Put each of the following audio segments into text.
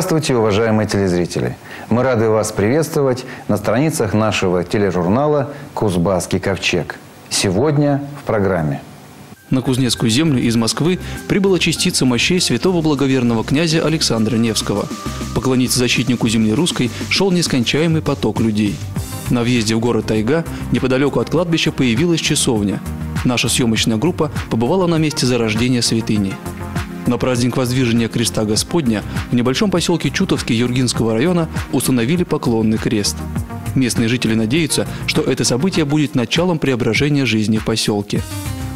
Здравствуйте, уважаемые телезрители! Мы рады вас приветствовать на страницах нашего тележурнала «Кузбасский ковчег». Сегодня в программе. На Кузнецкую землю из Москвы прибыла частица мощей святого благоверного князя Александра Невского. Поклониться защитнику земли русской шел нескончаемый поток людей. На въезде в город Тайга неподалеку от кладбища появилась часовня. Наша съемочная группа побывала на месте зарождения святыни – на праздник воздвижения креста Господня в небольшом поселке Чутовский Юргинского района установили поклонный крест. Местные жители надеются, что это событие будет началом преображения жизни в поселке.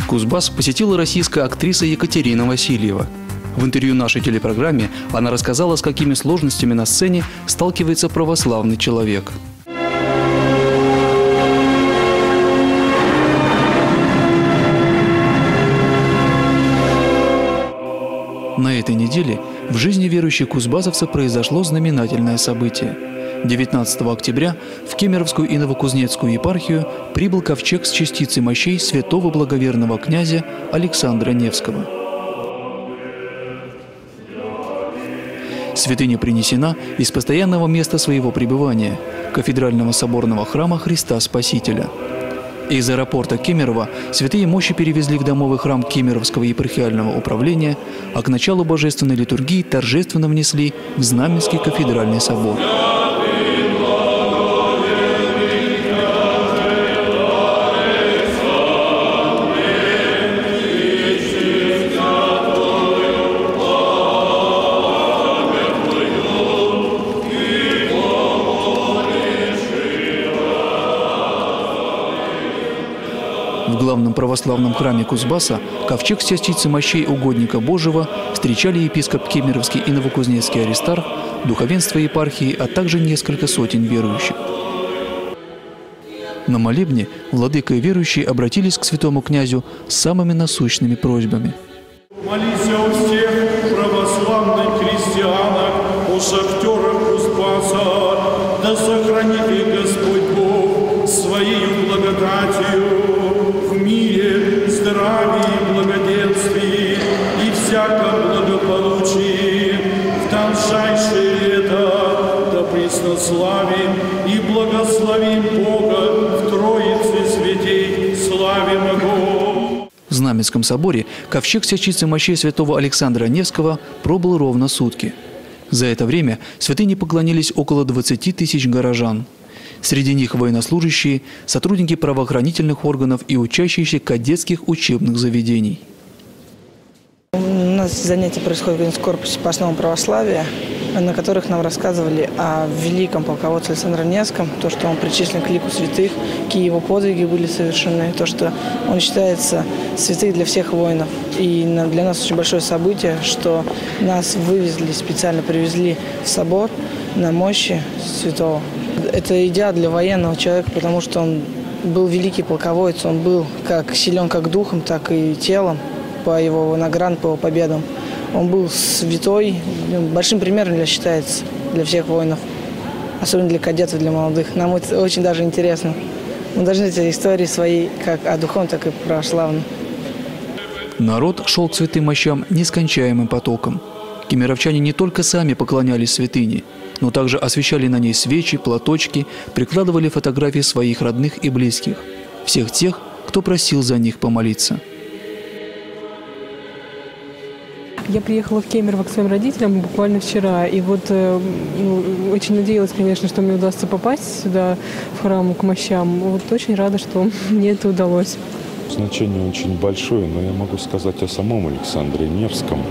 Кузбасс посетила российская актриса Екатерина Васильева. В интервью нашей телепрограмме она рассказала, с какими сложностями на сцене сталкивается православный человек – верующих кузбассовцев произошло знаменательное событие. 19 октября в Кемеровскую и Новокузнецкую епархию прибыл ковчег с частицей мощей святого благоверного князя Александра Невского. Святыня принесена из постоянного места своего пребывания – кафедрального соборного храма Христа Спасителя – из аэропорта Кемерово святые мощи перевезли в домовый храм Кемеровского епархиального управления, а к началу божественной литургии торжественно внесли в Знаменский кафедральный собор. Православном храме Кузбасса ковчег с частицей мощей угодника Божьего встречали епископ Кемеровский и Новокузнецкий Аристарх, духовенство епархии, а также несколько сотен верующих. На молебне владыка и верующие обратились к святому князю с самыми насущными просьбами. Соборе ковчег всячицы мощей святого Александра Невского пробыл ровно сутки. За это время святыни поклонились около 20 тысяч горожан – Среди них военнослужащие, сотрудники правоохранительных органов и учащиеся кадетских учебных заведений. У нас занятия происходят в корпусе по основам православия, на которых нам рассказывали о великом полководце Александре Невском, то, что он причислен к лику святых, какие его подвиги были совершены, то, что он считается святым для всех воинов. И для нас очень большое событие, что нас вывезли, специально привезли в собор на мощи святого это идеал для военного человека, потому что он был великий полководец, он был как силен как духом, так и телом по его наград, по его победам. Он был святой, большим примером для считается для всех воинов, особенно для кадетов, для молодых. Нам это очень даже интересно. Мы должны эти истории свои как о духовном, так и православном. Народ шел к святым мощам нескончаемым потоком. Кемеровчане не только сами поклонялись святыне – но также освещали на ней свечи, платочки, прикладывали фотографии своих родных и близких, всех тех, кто просил за них помолиться. Я приехала в Кемерово к своим родителям буквально вчера, и вот э, ну, очень надеялась, конечно, что мне удастся попасть сюда, в храм к мощам. Вот очень рада, что мне это удалось. Значение очень большое, но я могу сказать о самом Александре Невском.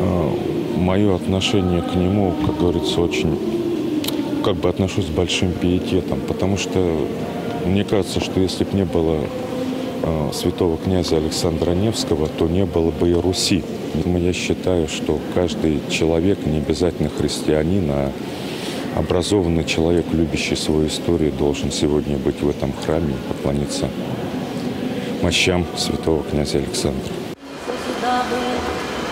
А, мое отношение к нему, как говорится, очень, как бы отношусь с большим пиететом, потому что мне кажется, что если бы не было святого князя Александра Невского, то не было бы и Руси. Я считаю, что каждый человек, не обязательно христианин, а образованный человек, любящий свою историю, должен сегодня быть в этом храме и поклониться мощам святого князя Александра.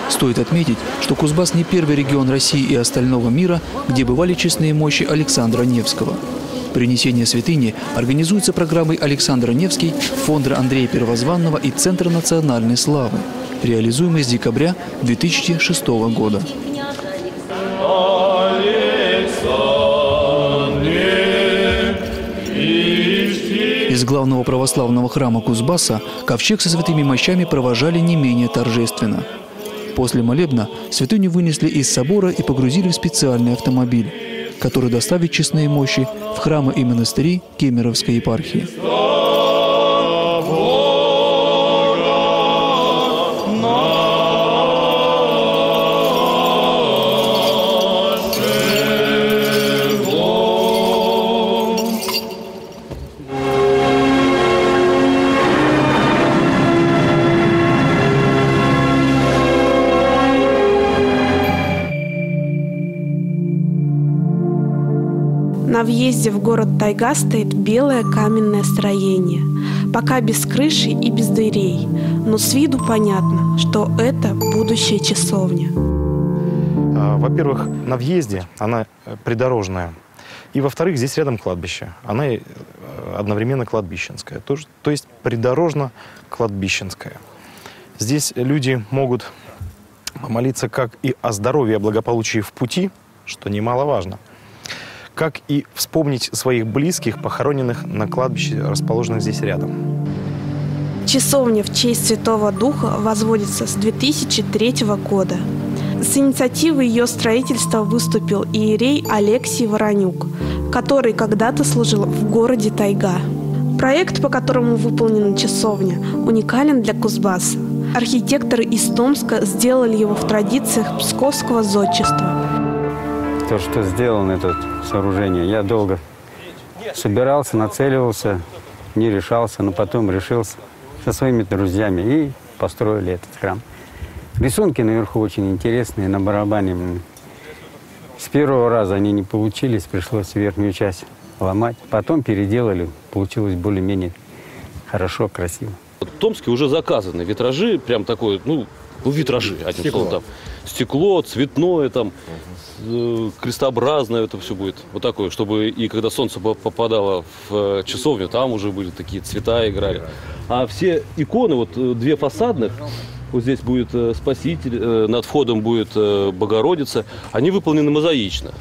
Стоит отметить, что Кузбасс не первый регион России и остального мира, где бывали честные мощи Александра Невского. Принесение святыни организуется программой Александра Невский, Фонда Андрея Первозванного и Центра национальной славы, реализуемой с декабря 2006 года. Из главного православного храма Кузбасса ковчег со святыми мощами провожали не менее торжественно. После молебна святыню вынесли из собора и погрузили в специальный автомобиль который доставит честные мощи в храмы и монастыри Кемеровской епархии. Въезде в город Тайга стоит белое каменное строение, пока без крыши и без дверей, но с виду понятно, что это будущая часовня. А, Во-первых, на въезде она э, придорожная. И во-вторых, здесь рядом кладбище. Она э, одновременно кладбищенская. То, то есть придорожно-кладбищенская. Здесь люди могут молиться как и о здоровье, о благополучии в пути, что немаловажно, как и вспомнить своих близких, похороненных на кладбище, расположенных здесь рядом. Часовня в честь Святого Духа возводится с 2003 года. С инициативой ее строительства выступил иерей Алексий Воронюк, который когда-то служил в городе Тайга. Проект, по которому выполнена часовня, уникален для Кузбасса. Архитекторы из Томска сделали его в традициях псковского зодчества. То, что сделано это сооружение. Я долго собирался, нацеливался, не решался, но потом решился со своими друзьями и построили этот храм. Рисунки наверху очень интересные, на барабане. С первого раза они не получились, пришлось верхнюю часть ломать. Потом переделали, получилось более-менее хорошо, красиво. В Томске уже заказаны витражи, прям такой, ну, ну витражи, одним словом, там. Стекло, цветное, там, э, крестообразное это все будет. Вот такое, чтобы и когда солнце по- попадало в э, часовню, там уже были такие цвета играли. А все иконы, вот э, две фасадных, вот здесь будет э, Спаситель, э, над входом будет э, Богородица, они выполнены мозаично.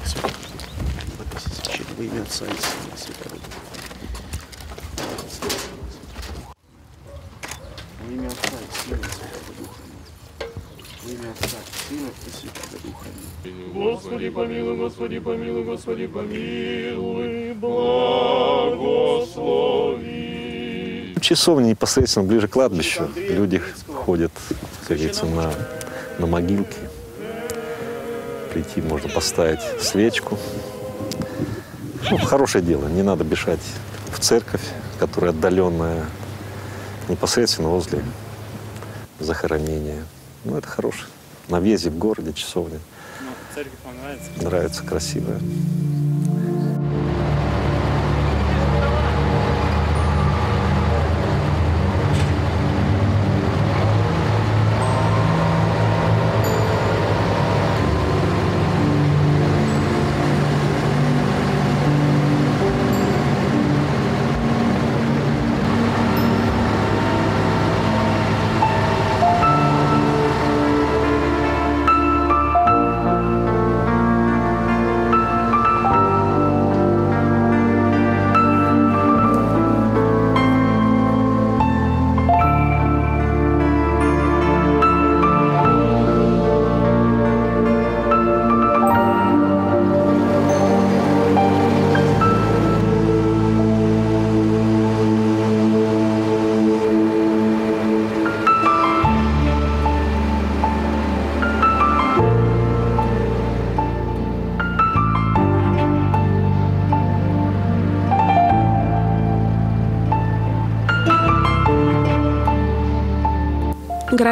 Господи помилуй, Господи помилуй, Господи помилуй, благослови. Часовня непосредственно ближе к кладбищу. Люди ходят, как говорится, на, на могилки. Прийти можно поставить свечку. Ну, хорошее дело. Не надо бежать в церковь, которая отдаленная, непосредственно возле захоронения. Ну, это хорошее. На въезде в городе часовня. Церковь вам нравится? Нравится, красивая.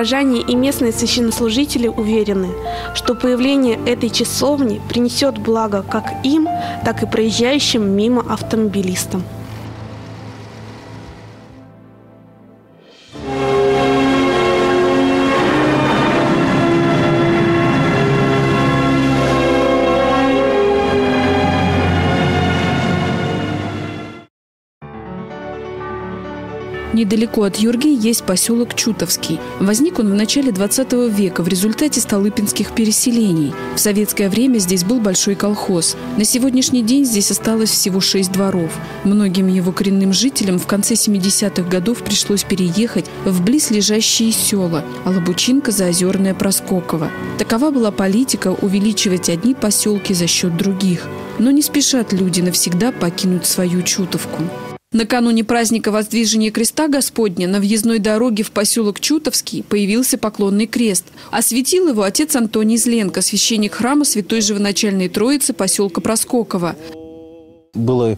Горожане и местные священнослужители уверены, что появление этой часовни принесет благо как им, так и проезжающим мимо автомобилистам. Недалеко от Юрги есть поселок Чутовский. Возник он в начале 20 века в результате столыпинских переселений. В советское время здесь был большой колхоз. На сегодняшний день здесь осталось всего шесть дворов. Многим его коренным жителям в конце 70-х годов пришлось переехать в близлежащие села Алабучинка, Заозерная, Проскоково. Такова была политика увеличивать одни поселки за счет других. Но не спешат люди навсегда покинуть свою Чутовку. Накануне праздника Воздвижения Креста Господня на въездной дороге в поселок Чутовский появился поклонный крест. Осветил его отец Антоний Зленко, священник храма Святой Живоначальной Троицы поселка Проскоково было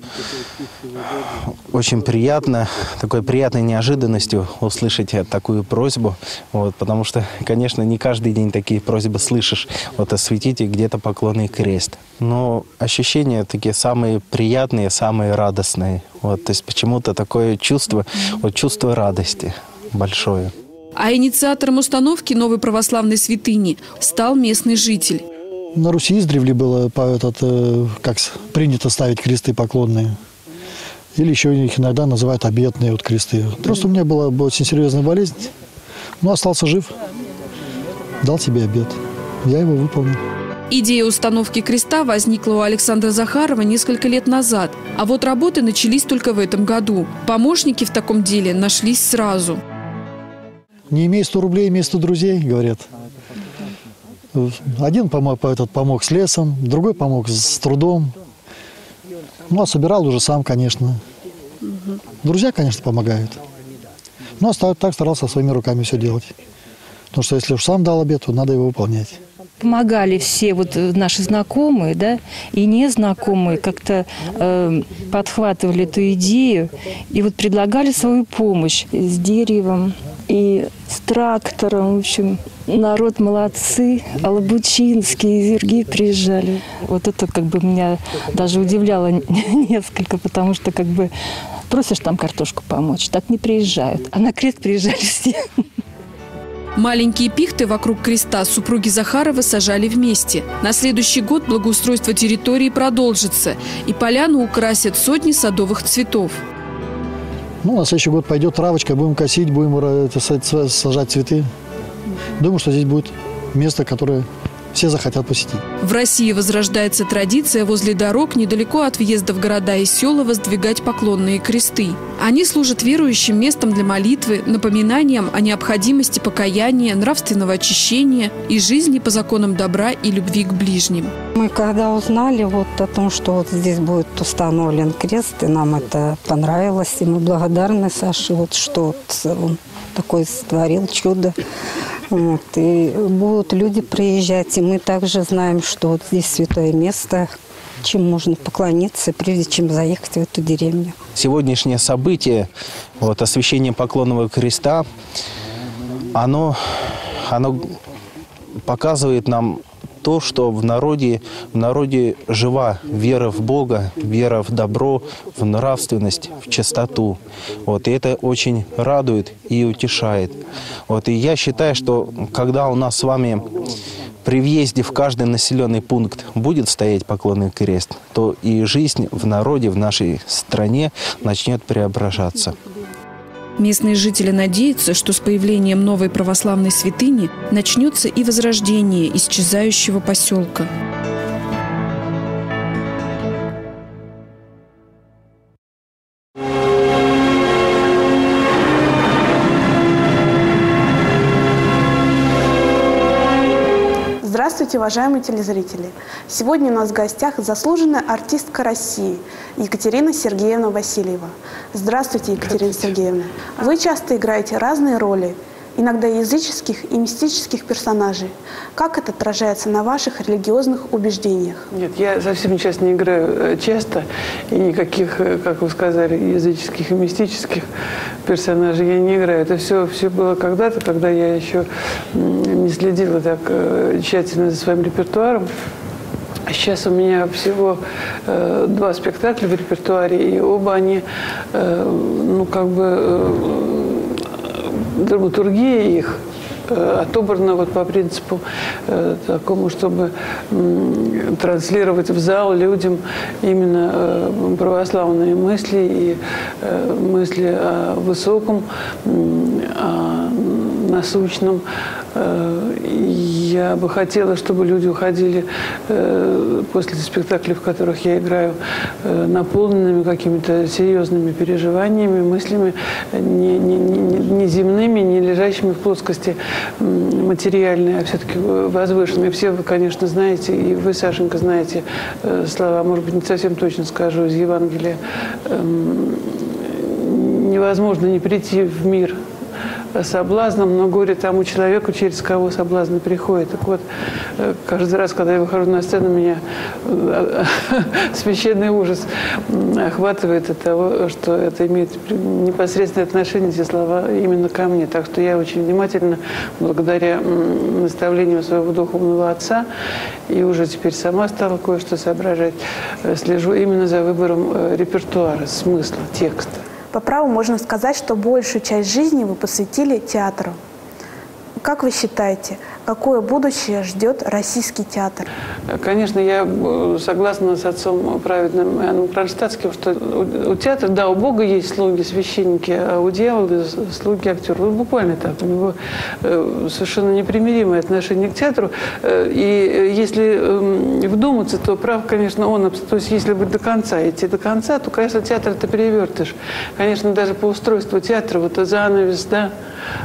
очень приятно, такой приятной неожиданностью услышать такую просьбу, вот, потому что, конечно, не каждый день такие просьбы слышишь, вот осветите где-то поклонный крест. Но ощущения такие самые приятные, самые радостные. Вот, то есть почему-то такое чувство, вот чувство радости большое. А инициатором установки новой православной святыни стал местный житель. На Руси издревле было по этот, э, как принято ставить кресты поклонные. Или еще их иногда называют обетные вот кресты. Просто у меня была очень серьезная болезнь, но остался жив. Дал себе обед. Я его выполнил. Идея установки креста возникла у Александра Захарова несколько лет назад. А вот работы начались только в этом году. Помощники в таком деле нашлись сразу. Не имей 100 рублей, имей 100 друзей, говорят. Один помог, этот, помог с лесом, другой помог с трудом. Ну, а собирал уже сам, конечно. Друзья, конечно, помогают. Но так старался своими руками все делать. Потому что если уж сам дал обед, то надо его выполнять помогали все вот наши знакомые, да, и незнакомые как-то э, подхватывали эту идею и вот предлагали свою помощь с деревом и с трактором, в общем, народ молодцы, Алабучинские, Зерги приезжали. Вот это как бы меня даже удивляло несколько, потому что как бы просишь там картошку помочь, так не приезжают, а на крест приезжали все. Маленькие пихты вокруг креста супруги Захаровы сажали вместе. На следующий год благоустройство территории продолжится, и поляну украсят сотни садовых цветов. Ну, на следующий год пойдет травочка, будем косить, будем сажать цветы. Думаю, что здесь будет место, которое все захотят посетить. В России возрождается традиция возле дорог недалеко от въезда в города и села воздвигать поклонные кресты. Они служат верующим местом для молитвы, напоминанием о необходимости покаяния, нравственного очищения и жизни по законам добра и любви к ближним. Мы когда узнали вот о том, что вот здесь будет установлен крест, и нам это понравилось, и мы благодарны Саше, вот что вот он такой сотворил чудо. Вот, и будут люди приезжать, и мы также знаем, что вот здесь святое место, чем можно поклониться, прежде чем заехать в эту деревню. Сегодняшнее событие, вот, освящение поклонного креста, оно, оно показывает нам то, что в народе, в народе жива вера в Бога, вера в добро, в нравственность, в чистоту. Вот, и это очень радует и утешает. Вот, и я считаю, что когда у нас с вами при въезде в каждый населенный пункт будет стоять поклонный крест, то и жизнь в народе, в нашей стране начнет преображаться. Местные жители надеются, что с появлением новой православной святыни начнется и возрождение исчезающего поселка. Здравствуйте, уважаемые телезрители! Сегодня у нас в гостях заслуженная артистка России Екатерина Сергеевна Васильева. Здравствуйте, Екатерина Здравствуйте. Сергеевна! Вы часто играете разные роли, иногда языческих и мистических персонажей. Как это отражается на ваших религиозных убеждениях? Нет, я совсем сейчас не играю э, часто, и никаких, э, как вы сказали, языческих и мистических персонажей я не играю. Это все, все было когда-то, когда я еще не следила так э, тщательно за своим репертуаром. Сейчас у меня всего э, два спектакля в репертуаре, и оба они, э, ну, как бы, э, драматургия их э, отобрано вот по принципу э, такому, чтобы транслировать в зал людям именно православные мысли и мысли о высоком, о насущном, я бы хотела, чтобы люди уходили э, после спектаклей, в которых я играю, э, наполненными какими-то серьезными переживаниями, мыслями, не, не, не, не земными, не лежащими в плоскости материальной, а все-таки возвышенными. Все вы, конечно, знаете, и вы, Сашенька, знаете э, слова, может быть, не совсем точно скажу, из Евангелия. Эм, невозможно не прийти в мир соблазном, но горе тому человеку, через кого соблазн приходит. Так вот, э, каждый раз, когда я выхожу на сцену, меня э, священный ужас охватывает от того, что это имеет непосредственное отношение, эти слова, именно ко мне. Так что я очень внимательно, благодаря наставлению своего духовного отца, и уже теперь сама стала кое-что соображать, э, слежу именно за выбором репертуара, смысла, текста. По праву можно сказать, что большую часть жизни вы посвятили театру. Как вы считаете, какое будущее ждет российский театр? Конечно, я э, согласна с отцом праведным Иоанном Кронштадтским, что у, театра, да, у Бога есть слуги, священники, а у дьявола слуги актеры. Вот буквально так. У него э, совершенно непримиримое отношение к театру. Э, и если эм, вдуматься, то прав, конечно, он. То есть если быть до конца, идти до конца, то, конечно, театр это перевертыш. Конечно, даже по устройству театра, вот занавес, да,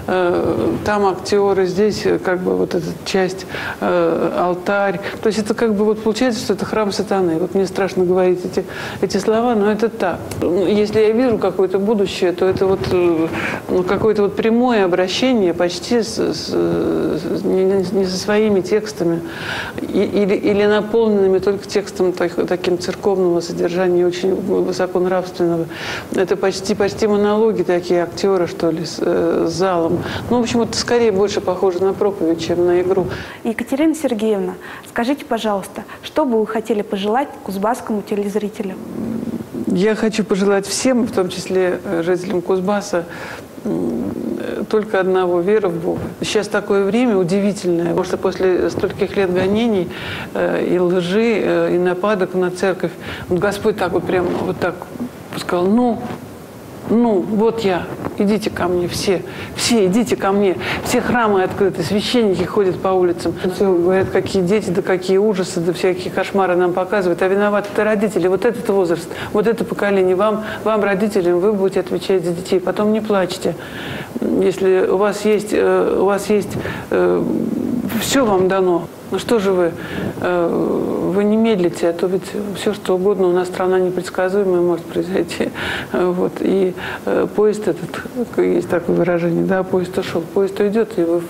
там актеры, здесь как бы вот эта часть, э, алтарь. То есть это как бы вот получается, что это храм сатаны. Вот мне страшно говорить эти, эти слова, но это так. Если я вижу какое-то будущее, то это вот э, ну, какое-то вот прямое обращение почти с, с, не, не со своими текстами или, или наполненными только текстом так, таким церковного содержания, очень высоконравственного. Это почти, почти монологи такие актеры, что ли, э, с залом. Ну, в общем, это скорее больше похоже на проповедь, чем на игру. Екатерина Сергеевна, скажите, пожалуйста, что бы вы хотели пожелать кузбасскому телезрителю? Я хочу пожелать всем, в том числе э, жителям Кузбасса, только одного – веры в Бога. Сейчас такое время удивительное, потому что после стольких лет гонений э, и лжи, э, и нападок на церковь, вот Господь так вот прямо вот так сказал, ну, ну, вот я, идите ко мне все, все идите ко мне, все храмы открыты, священники ходят по улицам, все говорят, какие дети, да какие ужасы, да всякие кошмары нам показывают, а виноваты это родители, вот этот возраст, вот это поколение, вам, вам, родителям, вы будете отвечать за детей, потом не плачьте, если у вас есть, э, у вас есть, э, все вам дано, ну что же вы, э, вы не медлите, а то ведь все что угодно, у нас страна непредсказуемая может произойти. Вот. И э, поезд этот, есть такое выражение, да, поезд ушел, поезд уйдет, и вы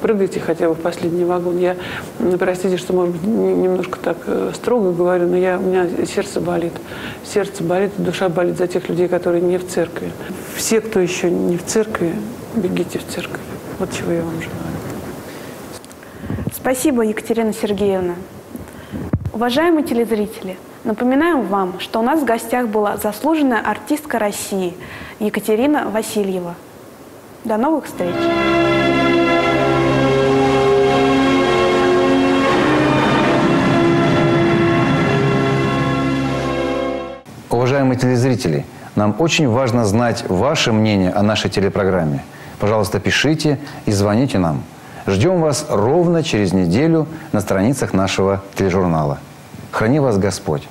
прыгаете хотя бы в последний вагон. Я, простите, что, может быть, немножко так э, строго говорю, но я, у меня сердце болит. Сердце болит, душа болит за тех людей, которые не в церкви. Все, кто еще не в церкви, бегите в церковь. Вот чего я вам желаю. Спасибо, Екатерина Сергеевна. Уважаемые телезрители, напоминаем вам, что у нас в гостях была заслуженная артистка России Екатерина Васильева. До новых встреч! Уважаемые телезрители, нам очень важно знать ваше мнение о нашей телепрограмме. Пожалуйста, пишите и звоните нам. Ждем вас ровно через неделю на страницах нашего тележурнала. Храни вас Господь!